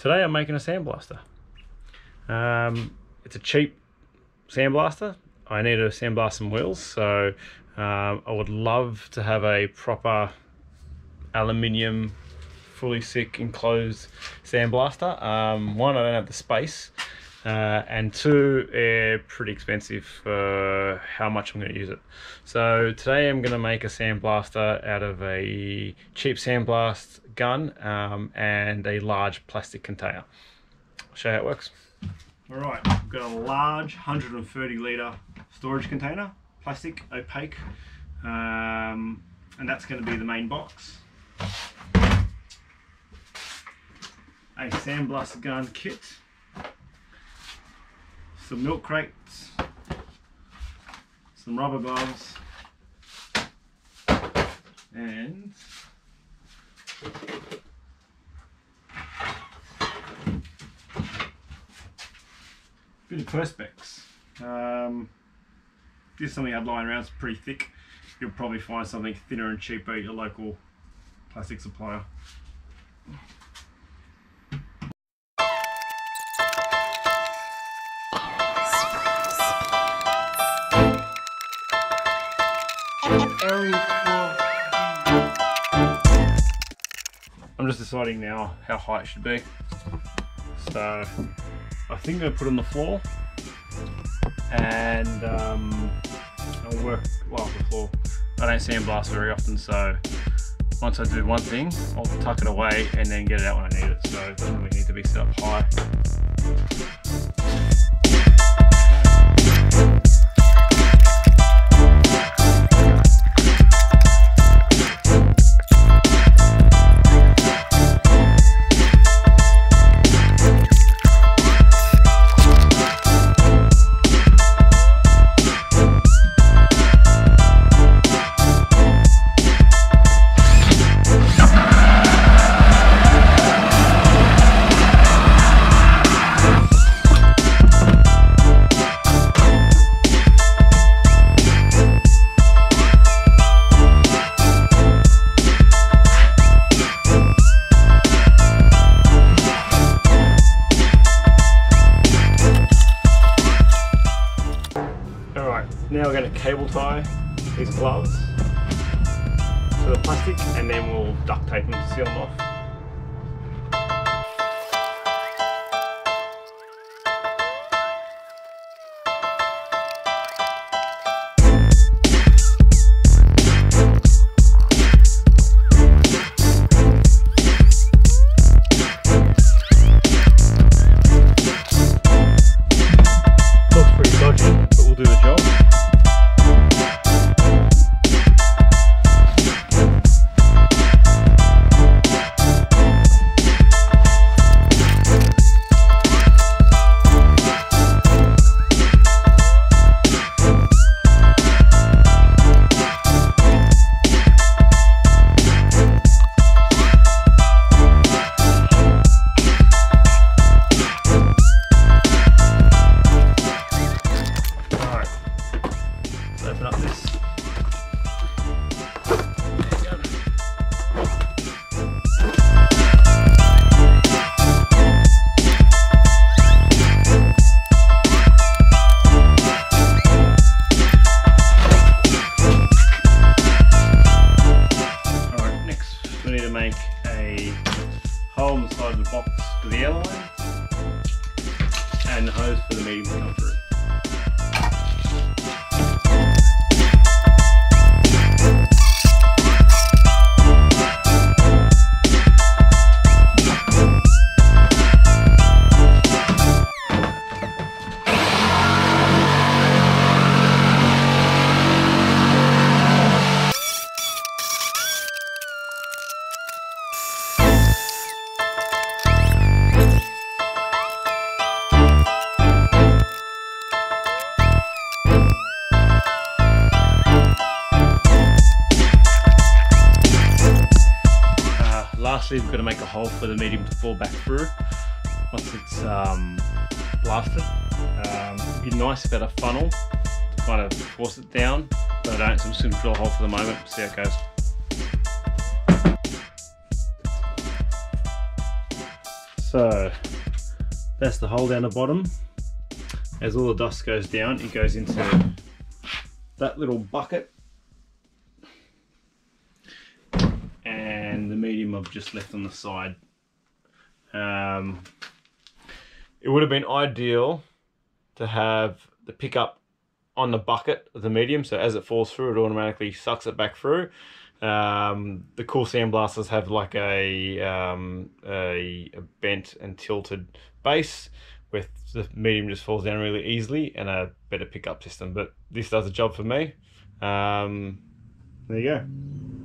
Today I'm making a sandblaster. Um, it's a cheap sandblaster. I need to sandblast some wheels, so um, I would love to have a proper aluminium, fully sick enclosed sandblaster. Um, one, I don't have the space, uh, and two, they're pretty expensive for how much I'm going to use it. So today I'm going to make a sandblaster out of a cheap sandblast gun um, and a large plastic container. I'll show you how it works. All right, we've got a large 130 litre storage container, plastic, opaque, um, and that's going to be the main box. A sandblaster gun kit, some milk crates, some rubber gloves, and perspex. Um, this is something I'd lying around, it's pretty thick. You'll probably find something thinner and cheaper at your local plastic supplier. I'm just deciding now how high it should be. So I think I put it on the floor and um, I'll work well off the floor. I don't sandblast very often, so once I do one thing, I'll tuck it away and then get it out when I need it. So it doesn't really need to be set up high. Now we're going to cable tie these gloves to the plastic and then we'll duct tape them to seal them off. Let's open up this. Alright, next we need to make a hole in the side of the box for the airline and the hose for the medium to. Lastly, we're going to make a hole for the medium to fall back through once it's um, blasted. Um, it'd be nice had a funnel to kind of force it down, but I don't, so I'm just going to drill a hole for the moment, see how it goes. So that's the hole down the bottom. As all the dust goes down, it goes into that little bucket. And I've just left on the side. Um, it would have been ideal to have the pickup on the bucket of the medium so as it falls through it automatically sucks it back through. Um, the cool sandblasters have like a, um, a, a bent and tilted base where the medium just falls down really easily and a better pickup system but this does the job for me. Um, there you go